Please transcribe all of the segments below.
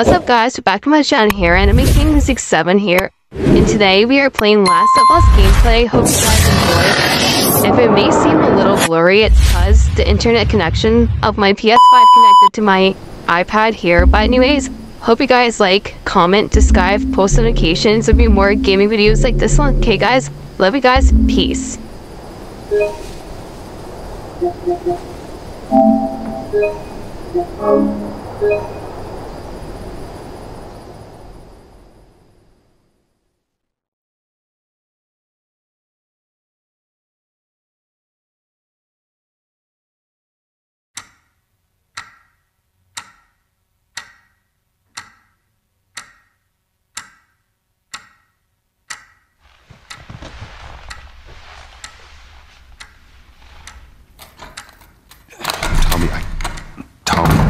What's up guys, we're back to my channel here, Anime King 67 here, and today we are playing Last of Us gameplay, hope you guys enjoy. If it may seem a little blurry, it's because the internet connection of my PS5 connected to my iPad here, but anyways, hope you guys like, comment, subscribe, post notifications, there'll be more gaming videos like this one. Okay guys, love you guys, peace I,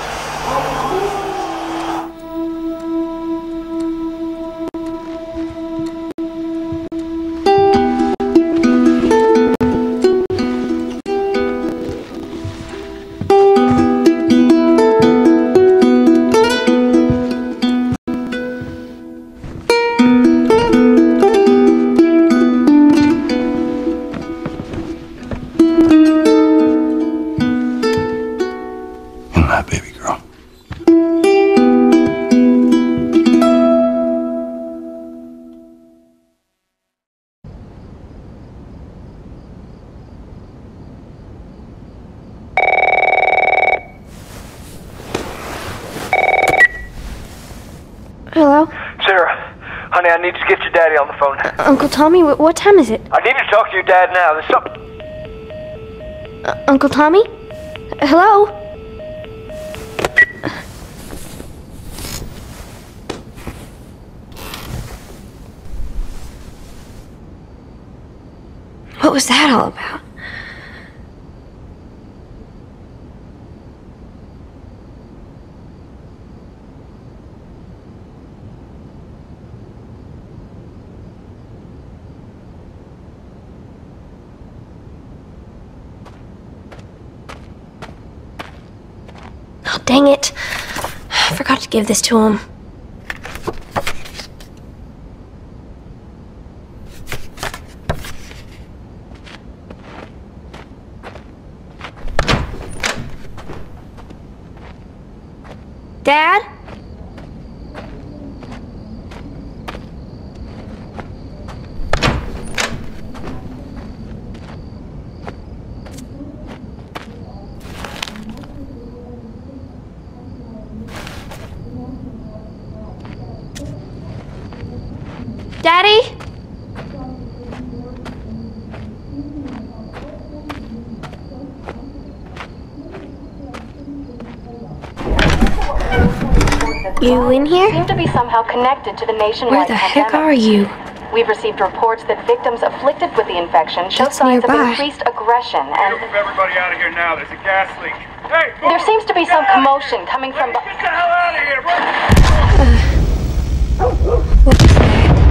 Tommy, what, what time is it? I need to talk to your dad now. There's something. Uh, Uncle Tommy? Hello? What was that all about? Oh, dang it. I forgot to give this to him. Dad? Daddy? You in here? seem to be somehow connected to the nationwide Where the heck are you? We've received reports that victims afflicted with the infection show That's signs nearby. of increased aggression, and Move everybody out of here now. There's a gas leak. Hey, move! there seems to be some Get out commotion here. coming from. Get the hell out of here! Run! What was that?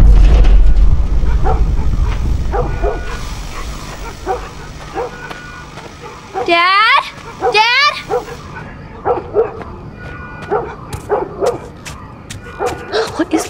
Dad? Dad? What is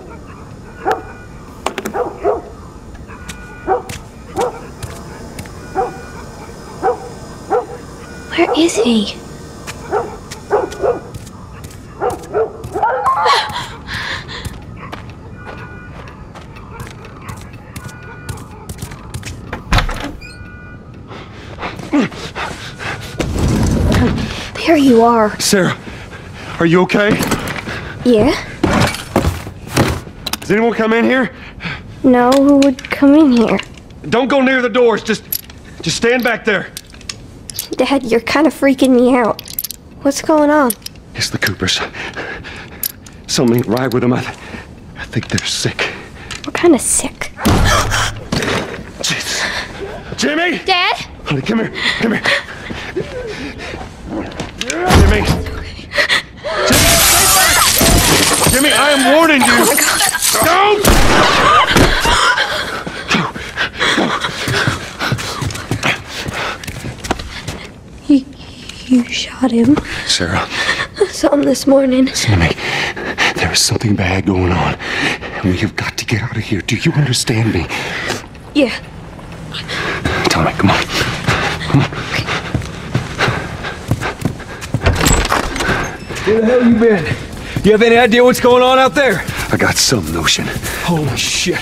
Is he? There you are. Sarah, are you okay? Yeah? Does anyone come in here? No, who would come in here? Don't go near the doors. Just, just stand back there. Dad, you're kind of freaking me out. What's going on? It's the Coopers. Something ain't right with them. I, th- I think they're sick. What kind of sick? Jesus. Jimmy! Dad? Honey, come here. Come here. Jimmy. Jimmy, stay back. Jimmy, I am warning you. Oh Don't! You, you shot him. Sarah, I saw him this morning. listen to me. There is something bad going on. And we have got to get out of here. Do you understand me? Yeah. Tell me, come on. Where the hell you been? You have any idea what's going on out there? I got some notion. Holy shit.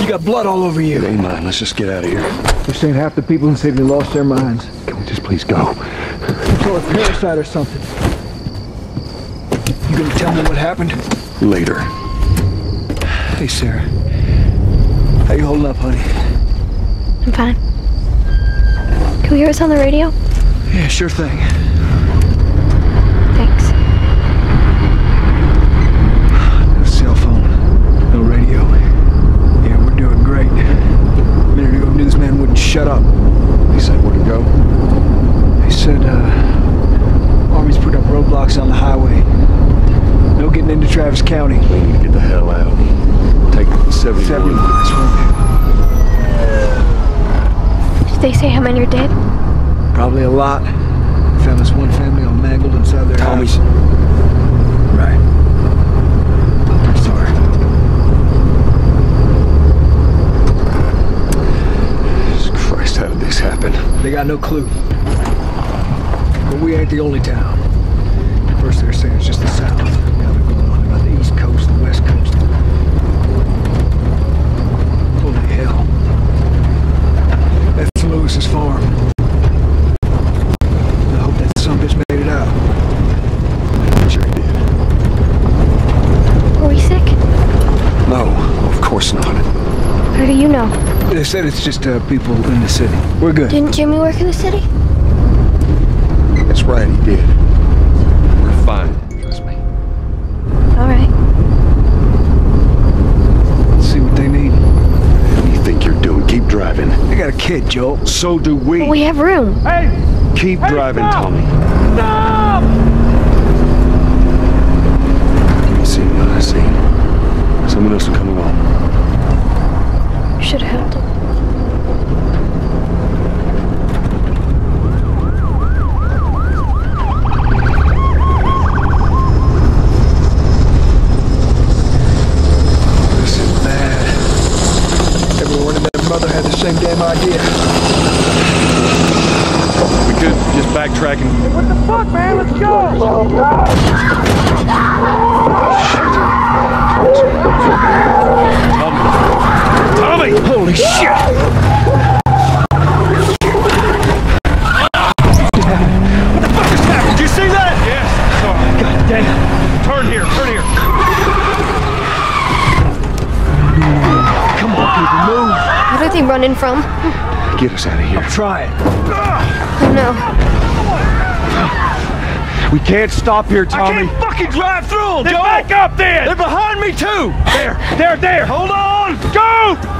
You got blood all over you. Ain't mine. Let's just get out of here. They're saying half the people in the city lost their minds. Can we just please go? Some sort of parasite or something. You gonna tell me what happened? Later. Hey, Sarah. How you holding up, honey? I'm fine. Can we hear us on the radio? Yeah, sure thing. Thanks. No cell phone. No radio. Yeah, we're doing great. A minute ago, newsman wouldn't shut up. He said where to go? He said, uh, Army's put up roadblocks on the highway. No getting into Travis County. We need to get the hell out. Take 71. Seven miles from Did they say how many are dead? Probably a lot. Found this one family all mangled inside their Tommy's. house. Right. I'm sorry. Jesus Christ, how did this happen? They got no clue. But we ain't the only town. First they're saying it's just the south. Now they're going on about the east coast, the west coast. Holy hell. Lewis's farm. I hope that son bitch made it out. Sure he did. Are we sick? No, of course not. How do you know? They said it's just uh, people in the city. We're good. Didn't Jimmy work in the city? That's right, he did. Kid, Joel. So do we. We have room. Hey! Keep driving, Tommy. Stop! You see what I see. Someone else will come along. Should have helped him. This is bad. Everyone and their mother had the same damn idea. We could just backtracking. What the fuck, man? Let's go! Tommy! Holy shit! Running from? Get us out of here. Try it. Oh no. We can't stop here, Tommy. I can't fucking drive through them, Then back up then! They're behind me, too! There, there, there! Hold on! Go!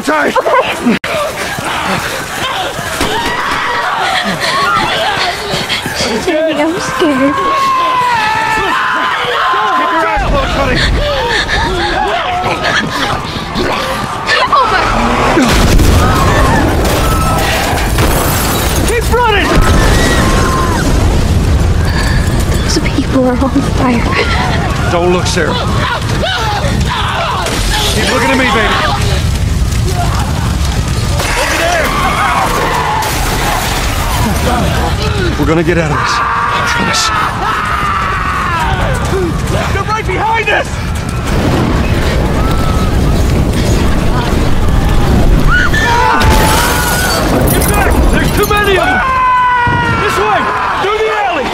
On tight. Daddy, I'm scared. Keep your eyes closed, honey. Oh Keep running! Those people are on fire. Don't look, Sarah. Keep looking at me, baby. We're gonna get out of this. I promise. They're right behind us! Get back! There's too many of them! This way! Through the alley!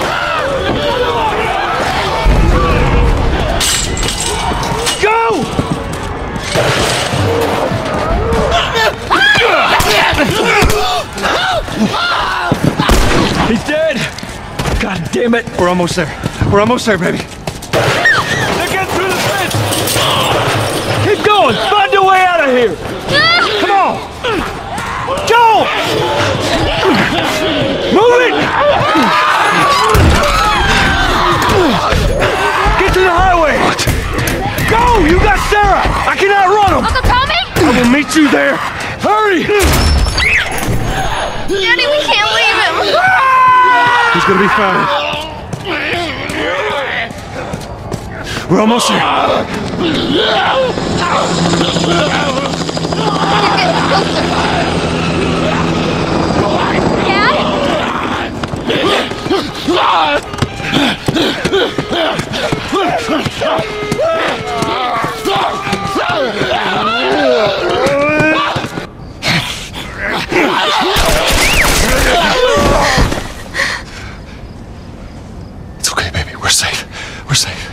Go! He's dead! God damn it! We're almost there. We're almost there, baby. They're getting through the fence! Keep going! Find a way out of here! Come on! Go! Move it! Get to the highway! Go! You got Sarah! I cannot run him! Uncle Tommy? I will meet you there! Hurry! Gonna be fine. We're almost there. Dad? It's okay, baby. We're safe. We're safe.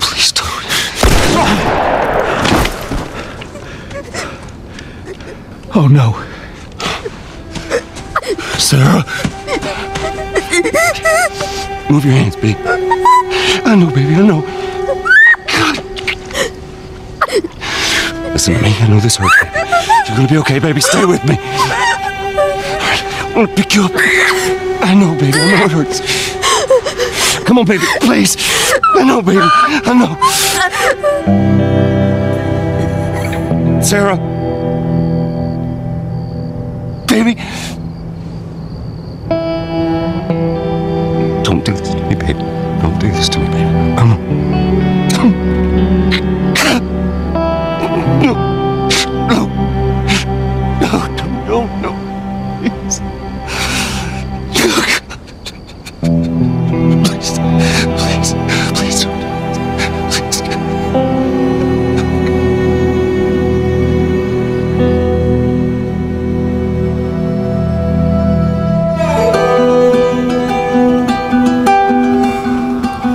Please don't. Oh no. Sarah. Move your hands, babe. I know, baby, I know. God. Listen to me. I know this hurts. baby. You're gonna be okay, baby. Stay with me. I'm gonna pick you up. I know, baby. I know it hurts. Come on, baby. Please. I know, baby. I know. Sarah. Baby. Don't do this to me, baby. Don't do this to me, baby. Um, no.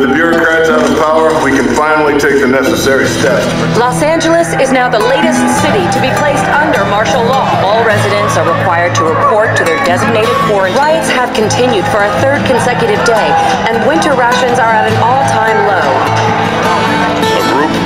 With the bureaucrats out of power, we can finally take the necessary steps. Los Angeles is now the latest city to be placed under martial law. All residents are required to report to their designated quarantine. Riots have continued for a third consecutive day, and winter rations are at an all-time low.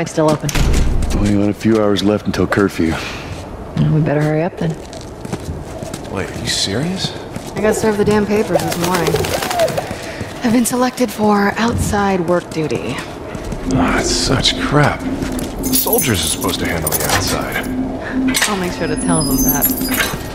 The checkpoint's still open. Only got a few hours left until curfew. Well, we better hurry up then. Wait, are you serious? I got served the damn papers this morning. I've been selected for outside work duty. Oh, that's such crap. The soldiers are supposed to handle the outside. I'll make sure to tell them that.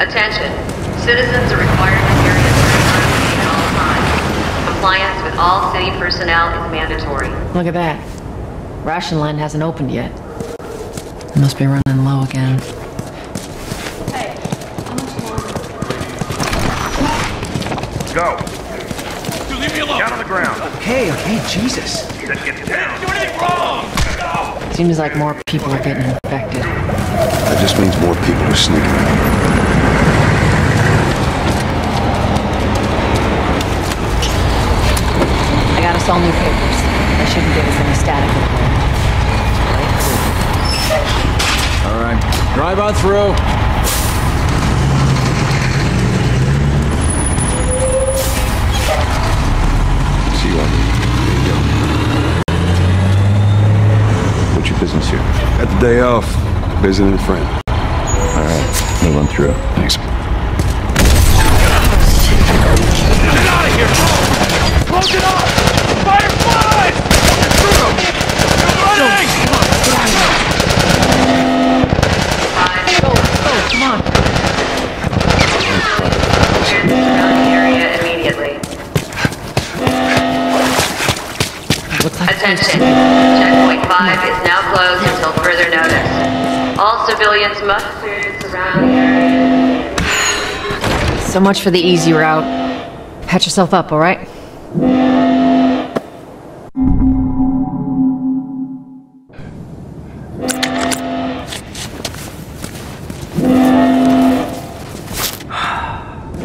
Attention. Citizens are required to carry a firearm at all times. Compliance with all city personnel is mandatory. Look at that. Ration line hasn't opened yet. Must be running low again. Hey, almost there. Go. leave me alone. Down on the ground. Okay, okay, Jesus. Then get down. Do anything wrong. Seems like more people are getting infected. That just means more people are sneaking out. I got us all new papers. That shouldn't give us any static. All right, drive on through. See you later. There you go. Your business here? Got the day off. Visiting a friend. All right, move on through. Thanks. Get out of here! Close it off! Fireflies! Through them! Running! Go, go, come on. Surrounding area immediately. Attention. Checkpoint 5 is now closed until further notice. All civilians must clear surrounding area. So much for the easy route. Patch yourself up, alright?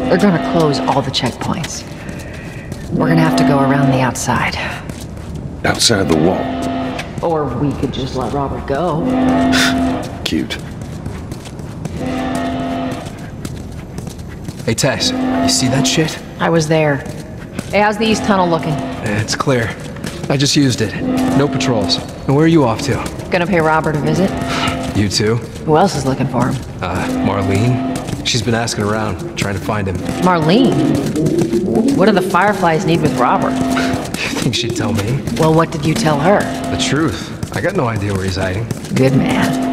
They're gonna close all the checkpoints. We're gonna have to go around the outside. Outside the wall. Or we could just let Robert go. Cute. Hey, Tess, you see that shit? I was there. Hey, how's the east tunnel looking? It's clear. I just used it. No patrols. And where are you off to? Gonna pay Robert a visit? You too? Who else is looking for him? Uh, Marlene? She's been asking around, trying to find him. Marlene? What do the Fireflies need with Robert? You think she'd tell me? Well, what did you tell her? The truth. I got no idea where he's hiding. Good man.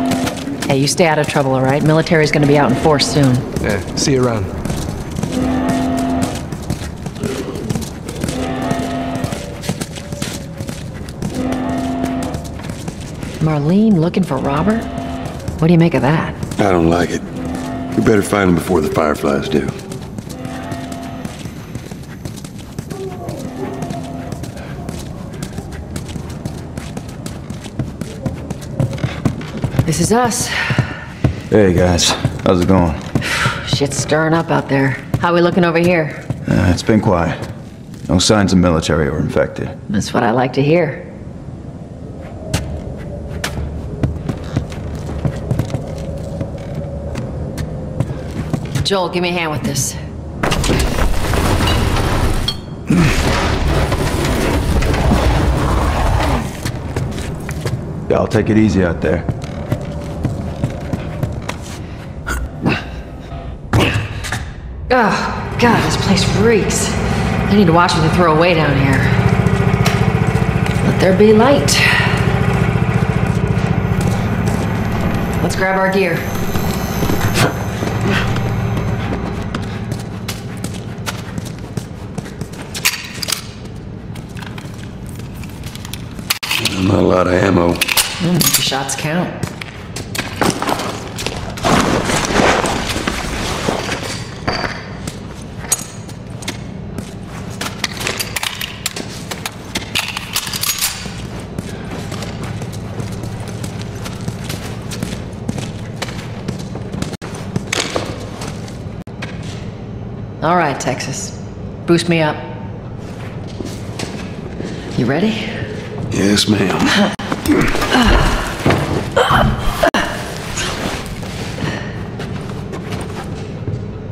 Hey, you stay out of trouble, all right? Military's gonna be out in force soon. Yeah, see you around. Marlene looking for Robert? What do you make of that? I don't like it. We better find him before the Fireflies do. This is us. Hey guys, how's it going? Shit's stirring up out there. How we looking over here? Uh, it's been quiet. No signs of military or infected. That's what I like to hear. Joel, give me a hand with this. Yeah, I'll take it easy out there. Oh, God, this place reeks. I need to watch what they throw away down here. Let there be light. Let's grab our gear. Not a lot of ammo. Mm, shots count. Right, Texas. Boost me up. You ready? Yes, ma'am.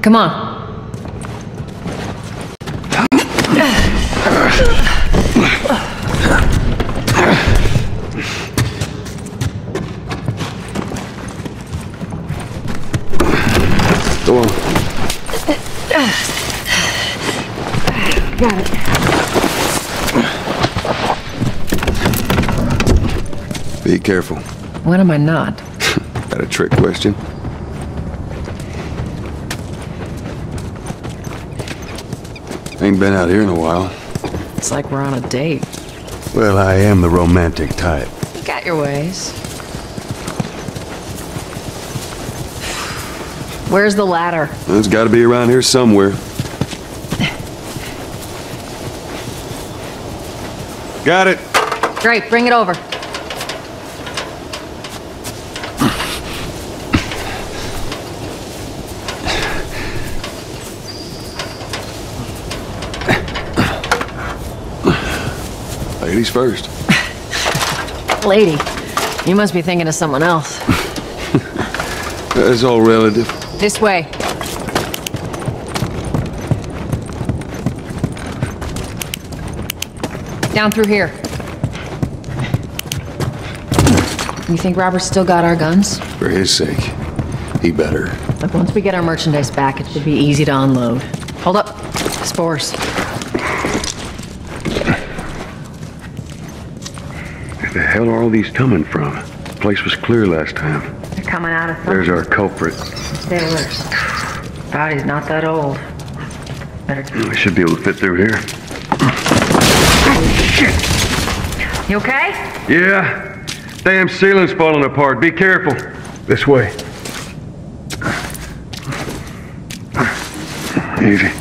Come on. Go on. Got it. Be careful. When am I not? Got a trick question? Ain't been out here in a while. It's like we're on a date. Well, I am the romantic type. You got your ways. Where's the ladder? It's got to be around here somewhere. Got it. Great, bring it over. Ladies first. Lady, you must be thinking of someone else. That's all relative. This way. Down through here. You think Robert's still got our guns? For his sake, he better. Look, once we get our merchandise back, it should be easy to unload. Hold up. Spores. Where the hell are all these coming from? The place was clear last time. They're coming out of some... There's our culprit. Sailors. Body's not that old. Better... We should be able to fit through here. You okay? Yeah. Damn ceiling's falling apart. Be careful. This way. Easy.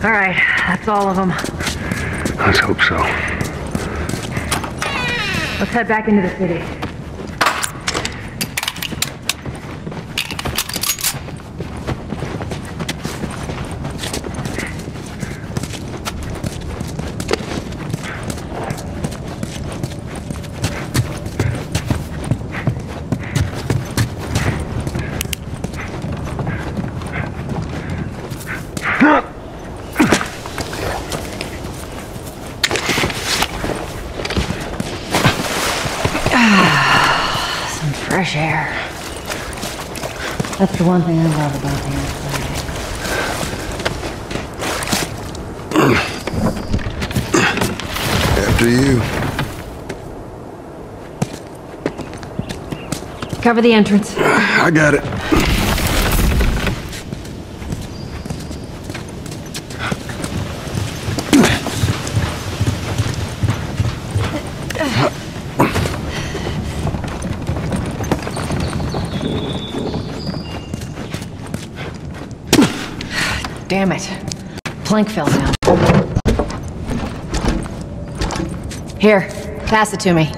All right, that's all of them. Let's hope so. Let's head back into the city. Some fresh air. That's the one thing I love about the inside. After you. Cover the entrance. I got it. Damn it. Plank fell down. Here, pass it to me.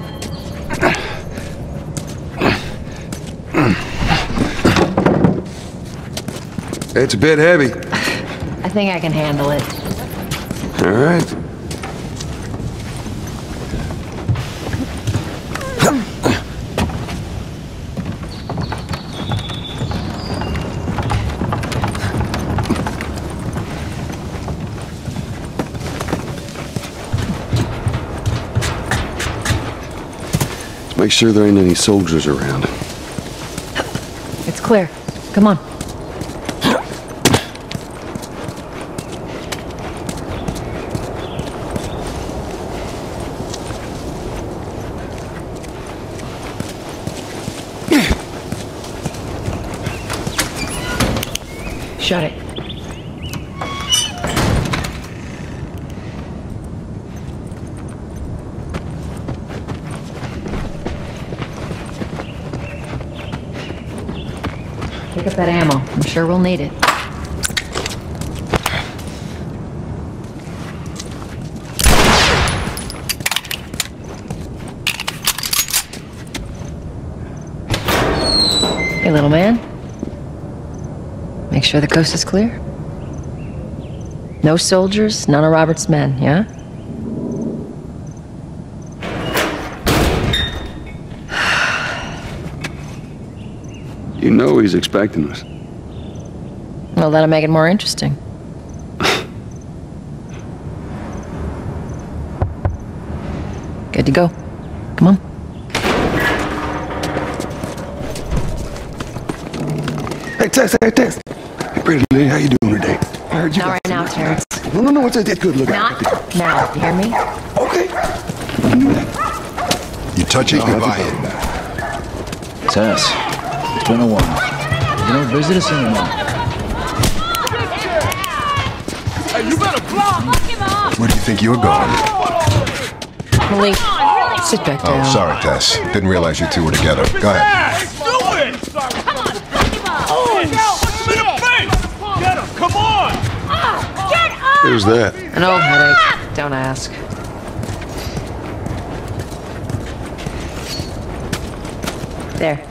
It's a bit heavy. I think I can handle it. All right. Make sure there ain't any soldiers around. It's clear. Come on. Shut it. Up that ammo. I'm sure we'll need it. Hey, little man. Make sure the coast is clear. No soldiers, none of Robert's men, yeah? You know he's expecting us. Well, that'll make it more interesting. Good to go. Come on. Hey, Tess, hey, Tess. Hey, pretty lady, how you doing today? I heard you Not got right now, some- Terrence. No, no, no, it's a, it's good look Not now. You hear me? Okay. You touch it, you buy it. Tess, it's been a while. You don't visit us anymore. Hey, you better block! Where do you think you're going? Malik, sit back oh, down. Oh, sorry, Tess. Didn't realize you two were together. Go ahead. Do it! Come on, Oh, what's him in the face! Get him, come on! Get up! Who's that? An old headache. Don't ask. There.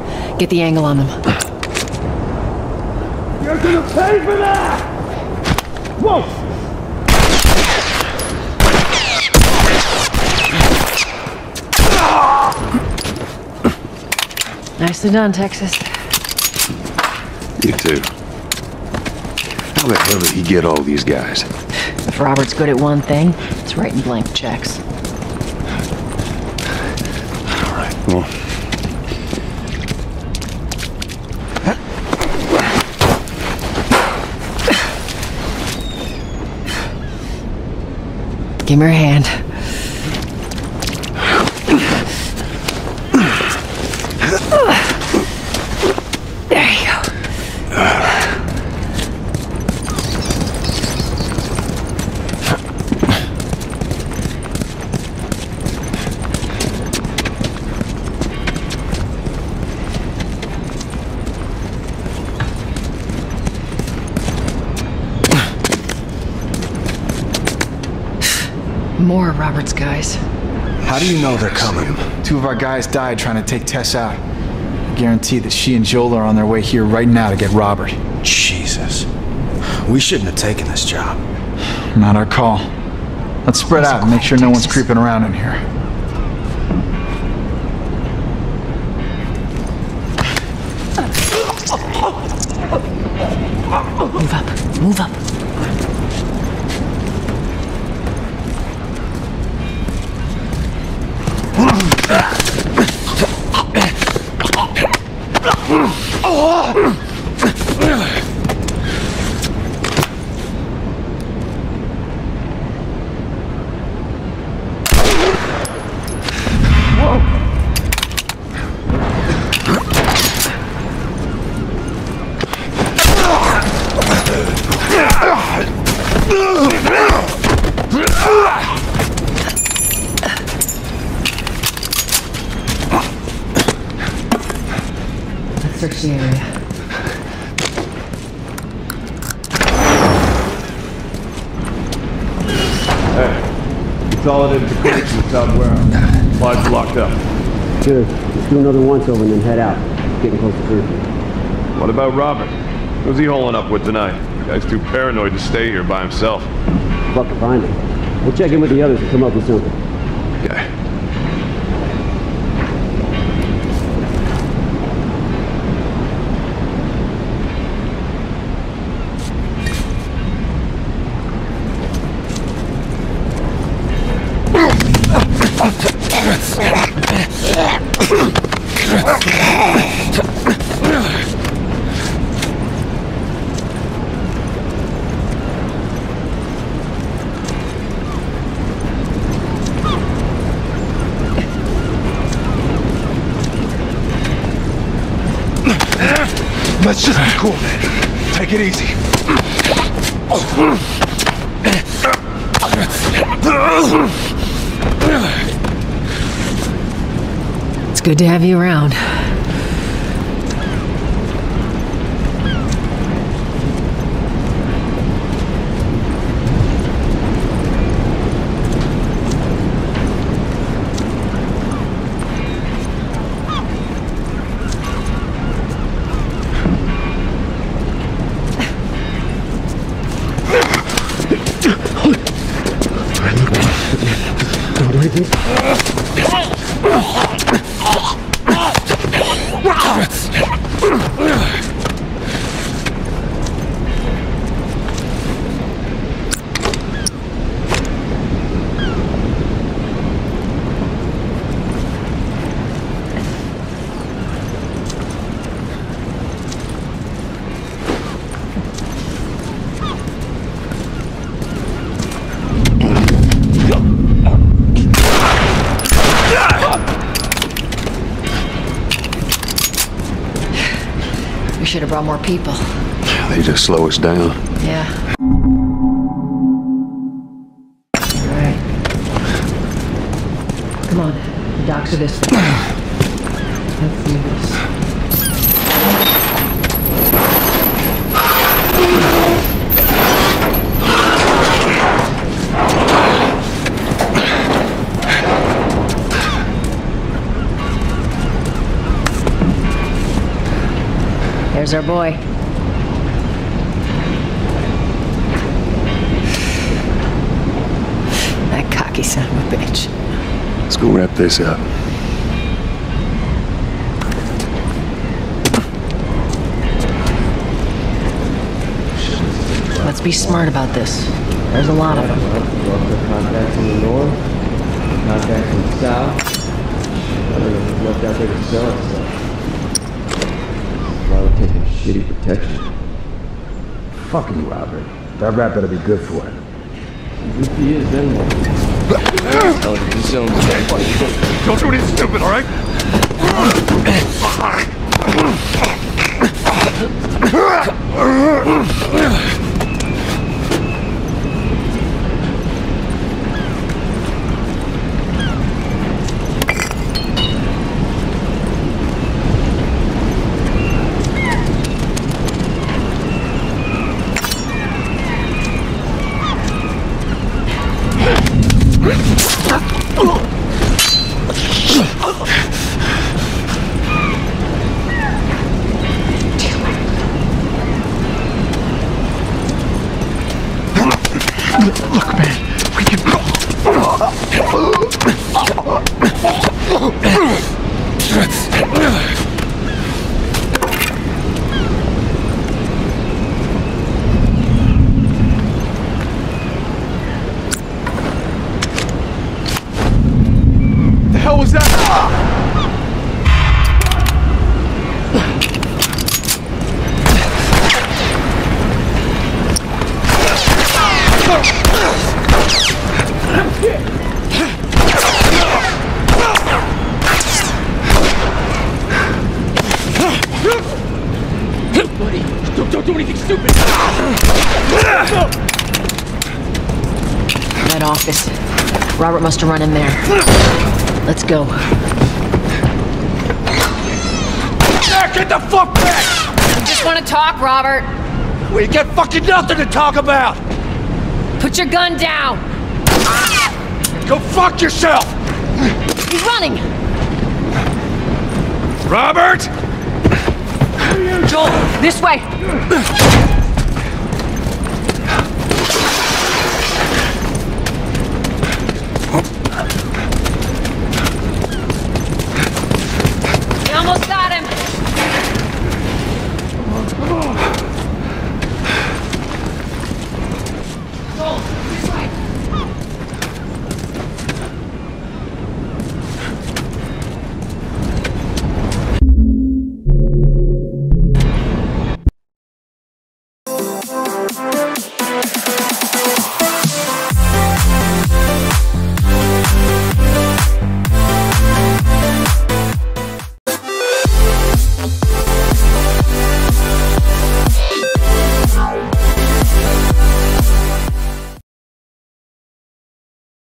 Get the angle on them. You're gonna pay for that! Whoa! Ah! Nicely done, Texas. You too. How the hell did he get all these guys? If Robert's good at one thing, it's writing blank checks. All right, well. Give me your hand. More of Robert's guys. How do you know they're coming? Two of our guys died trying to take Tess out. I guarantee that she and Joel are on their way here right now to get Robert. Jesus. We shouldn't have taken this job. Not our call. Let's spread out and make sure no one's creeping around in here. Move up. Move up. Consolidated the crates in the warehouse. Supplies locked up. Good. Let's do another once over and then head out. Getting close to curfew. What about Robert? Who's he holing up with tonight? The guy's too paranoid to stay here by himself. Luck to find him. We'll check in with the others and come up with something. It's good to have you around. We should have brought more people. They just slow us down. Yeah. Alright. Come on. The docks are this way. Let's do this. There's our boy. That cocky son of a bitch. Let's go wrap this up. Let's be smart about this. There's a lot of them. Contacts in the north, contacts in the south. I don't know if there's left out there to sell it, Why would taking shitty protection? Fuck you, Robert. That rat better be good for it. If he is, then what? Don't do anything stupid, all right? That office. Robert must have run in there. Let's go. Get the fuck back! I just want to talk, Robert. We got fucking nothing to talk about! Put your gun down. Go fuck yourself! He's running. Robert! Joel, this way.